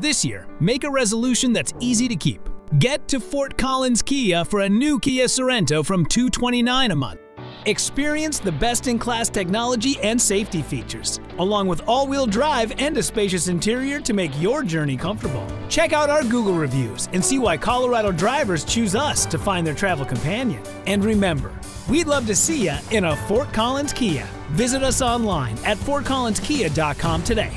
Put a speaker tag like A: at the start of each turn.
A: This year, make a resolution that's easy to keep. Get to Fort Collins Kia for a new Kia Sorento from $229 a month. Experience the best in class technology and safety features, along with all wheel drive and a spacious interior to make your journey comfortable. Check out our Google reviews and see why Colorado drivers choose us to find their travel companion. And remember, we'd love to see you in a Fort Collins Kia. Visit us online at fortcollinskia.com today.